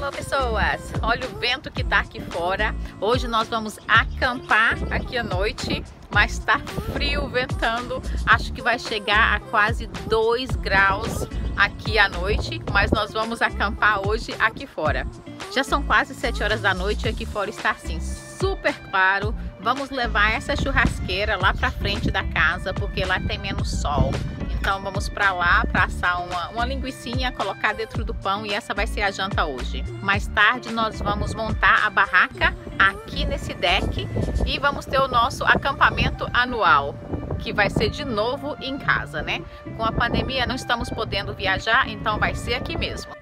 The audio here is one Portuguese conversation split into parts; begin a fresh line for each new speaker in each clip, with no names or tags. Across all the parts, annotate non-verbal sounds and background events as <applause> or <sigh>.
Hello pessoas, olha o vento que tá aqui fora. Hoje nós vamos acampar aqui à noite Mas tá frio, ventando. Acho que vai chegar a quase 2 graus aqui à noite Mas nós vamos acampar hoje aqui fora. Já são quase 7 horas da noite e aqui fora está assim super claro. Vamos levar essa churrasqueira lá pra frente da casa Porque lá tem menos sol então vamos para lá para assar uma, uma linguiçinha, colocar dentro do pão e essa vai ser a janta hoje. Mais tarde nós vamos montar a barraca aqui nesse deck e vamos ter o nosso acampamento anual que vai ser de novo em casa, né? Com a pandemia não estamos podendo viajar, então vai ser aqui mesmo.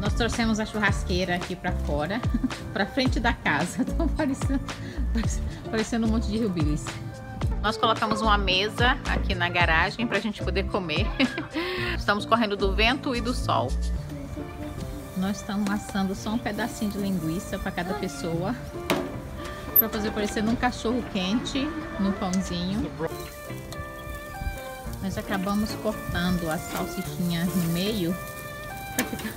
Nós trouxemos a churrasqueira aqui para fora, <laughs> para frente da casa. Estão <laughs> parecendo, parecendo um monte de hillbillies. Nós colocamos uma mesa aqui na garagem para a gente poder comer. <laughs> Estamos correndo do vento e do sol. Nós estamos assando só um pedacinho de linguiça para cada pessoa. Para fazer parecer um cachorro quente no pãozinho. Nós acabamos cortando a salsichinha no meio para ficar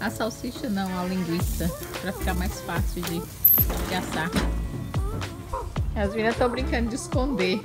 a salsicha não, a linguiça, para ficar mais fácil de, de assar. As meninas estão brincando de esconder.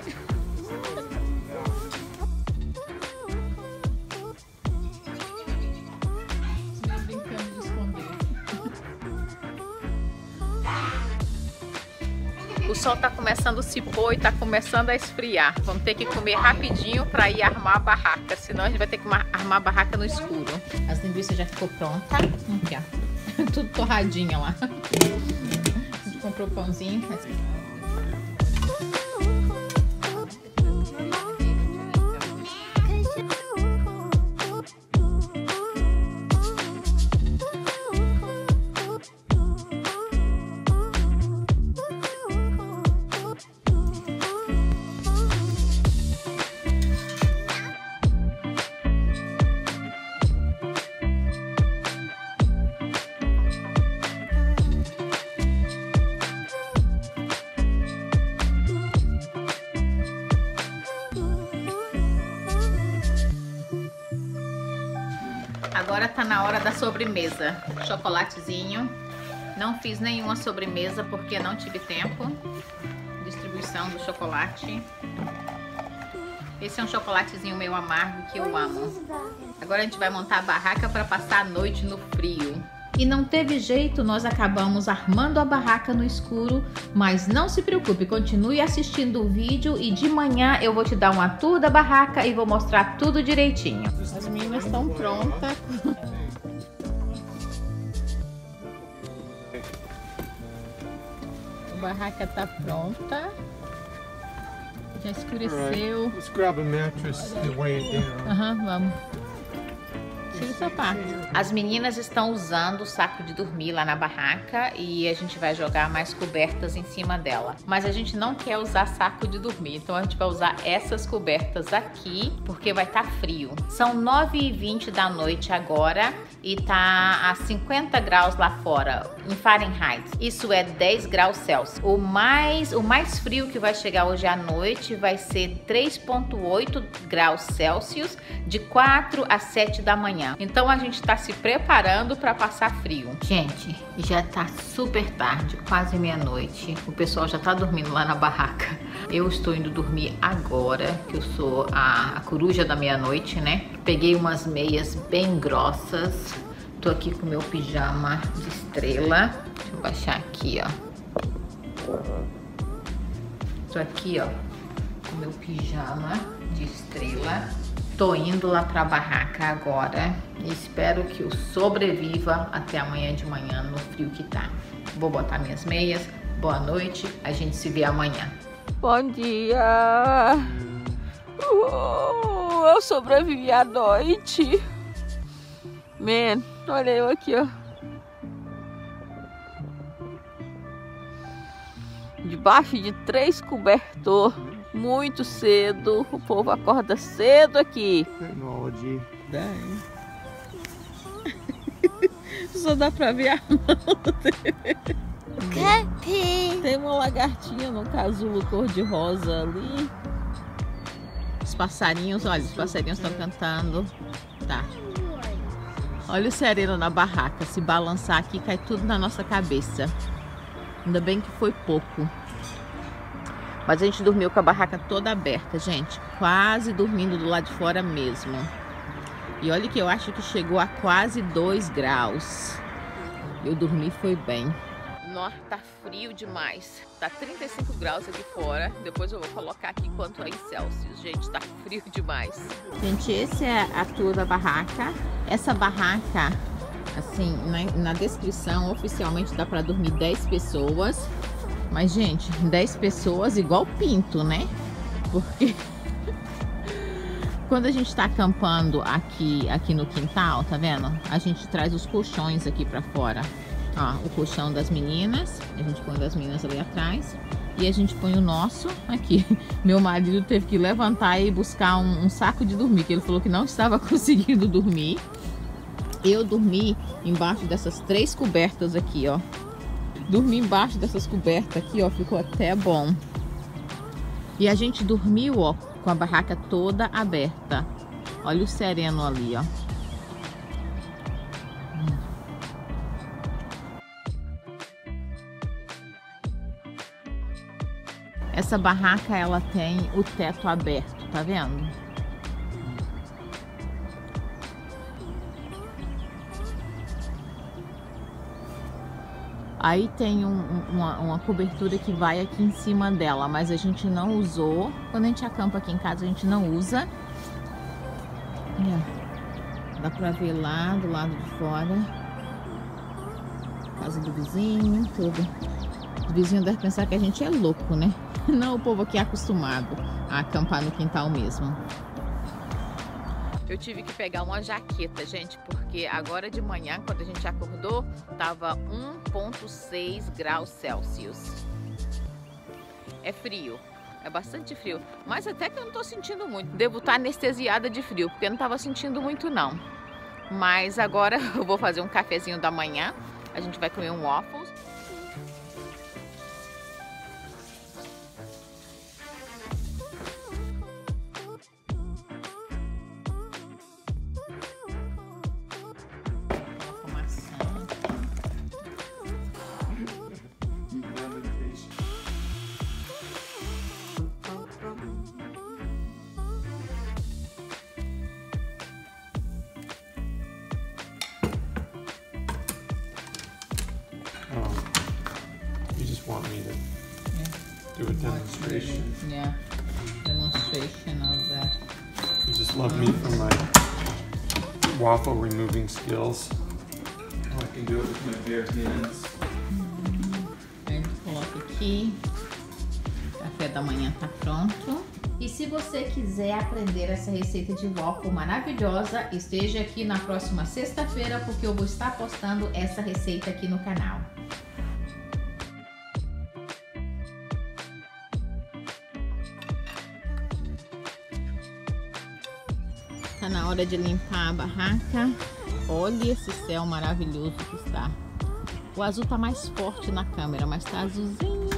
O sol tá começando a se pôr e tá começando a esfriar. Vamos ter que comer rapidinho para ir armar a barraca, senão a gente vai ter que armar a barraca no escuro. As linguiças já ficou pronta. Aqui, ó. <laughs> Tudo torradinha lá. A gente comprou pãozinho. Agora tá na hora da sobremesa. Chocolatezinho. Não fiz nenhuma sobremesa porque não tive tempo. Distribuição do chocolate. Esse é um chocolatezinho meio amargo que eu amo. Agora a gente vai montar a barraca para passar a noite no frio. E não teve jeito, nós acabamos armando a barraca no escuro, mas não se preocupe, continue assistindo o vídeo e de manhã eu vou te dar uma tour da barraca e vou mostrar tudo direitinho. As meninas estão prontas. a barraca está pronta. Já escureceu.
Right. Let's grab a mattress and weigh it down.
Aham, uhum, vamos. As meninas estão usando o saco de dormir lá na barraca e a gente vai jogar mais cobertas em cima dela. Mas a gente não quer usar saco de dormir, então a gente vai usar essas cobertas aqui porque vai estar tá frio. São 9h20 da noite agora e tá a 50 graus lá fora em Fahrenheit. Isso é 10 graus Celsius. O mais, o mais frio que vai chegar hoje à noite vai ser 3.8 graus Celsius de 4 a 7 da manhã. Então a gente está se preparando para passar frio. Gente, já tá super tarde, quase meia-noite. O pessoal já tá dormindo lá na barraca. Eu estou indo dormir agora, que eu sou a, a coruja da meia-noite, né? Peguei umas meias bem grossas. Tô aqui com meu pijama de estrela. Deixa eu baixar aqui, ó. Tô aqui, ó, com meu pijama de estrela. Tô indo lá pra barraca agora. Espero que eu sobreviva até amanhã de manhã no frio que tá. Vou botar minhas meias. Boa noite. A gente se vê amanhã. Bom dia. Uh, eu sobrevivi à noite. Man, olha eu aqui, ó. Debaixo de três cobertor muito cedo. O povo acorda cedo aqui. Dá, hein? <laughs> Só dá pra ver a mão
Capi.
Tem uma lagartinha no casulo cor-de-rosa ali. Os passarinhos, olha, os passarinhos estão cantando. Tá. Olha o sereno na barraca. Se balançar aqui, cai tudo na nossa cabeça. Ainda bem que foi pouco. Mas a gente dormiu com a barraca toda aberta, gente. Quase dormindo do lado de fora mesmo. E olha que eu acho que chegou a quase 2 graus. Eu dormi foi bem. Nossa, tá frio demais. Tá 35 graus aqui fora. Depois eu vou colocar aqui quanto é em Celsius. Gente, tá <laughs> frio demais. Gente, esse é a tour da barraca. Essa barraca, assim, na, na descrição, oficialmente dá para dormir 10 pessoas. Mas, gente, 10 pessoas igual pinto, né? Porque quando a gente tá acampando aqui, aqui no quintal, tá vendo? A gente traz os colchões aqui pra fora. Ó, o colchão das meninas, a gente põe das meninas ali atrás. E a gente põe o nosso aqui. <laughs> Meu marido teve que levantar e buscar um, um saco de dormir, que ele falou que não estava <laughs> conseguindo dormir. Eu dormi embaixo dessas três cobertas aqui, ó. Dormi embaixo dessas cobertas aqui, ó, ficou até bom. E a gente dormiu, ó, com a barraca toda aberta. Olha o sereno ali, ó. Essa barraca, ela tem o teto aberto, tá vendo? Aí tem um, uma, uma, cobertura que vai aqui em cima dela, mas a gente não usou. Quando a gente acampa aqui em casa, a gente não usa. Dá pra ver lá do lado de fora. Casa do vizinho, tudo. O vizinho deve pensar que a gente é louco, né? <laughs> Não, o povo aqui é acostumado a acampar no quintal mesmo. Eu tive que pegar uma jaqueta, gente, porque agora de manhã, quando a gente acordou, tava 1.6 graus Celsius. É frio, é bastante frio, mas até que eu não tô sentindo muito. Devo estar tá anestesiada de frio, porque eu não tava sentindo muito não. Mas agora <laughs> eu vou fazer um cafezinho da manhã, a gente vai comer um waffles
want me to yeah. do a demonstration.
Yeah, demonstration of that.
You just love me for my waffle removing skills. Oh, I can do it with my bare hands.
A gente coloca aqui. Café da manhã tá pronto. E se você quiser aprender essa receita de waffle maravilhosa, esteja aqui na próxima sexta-feira, porque eu vou estar postando essa receita aqui no canal. Hora de limpar a barraca. Olha esse céu maravilhoso que está. O azul tá mais forte na câmera, mas tá azulzinho